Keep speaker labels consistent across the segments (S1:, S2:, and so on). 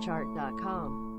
S1: SingerChart.com.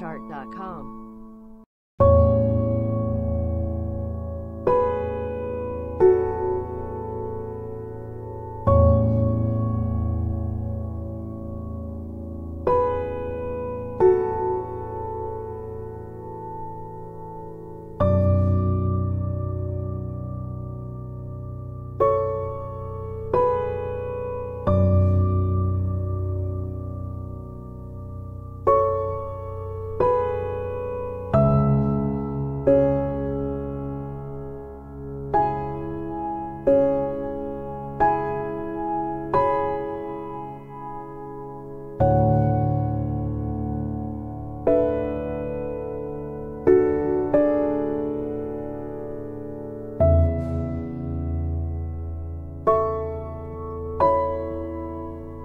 S1: SingerChart.com.